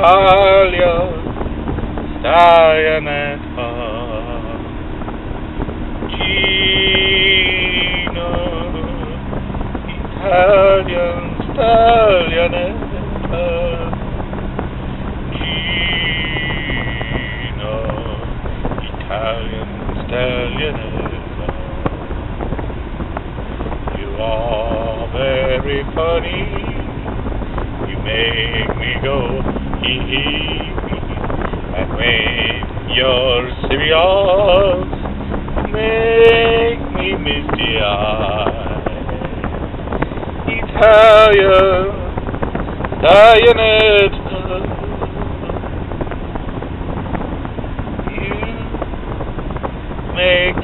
Italian Stallionetta Gino Italian Stallionetta Gino Italian Stallionetta You are very funny. You make me go and wave your serious. Make me misty eyed Italian. Dianet you make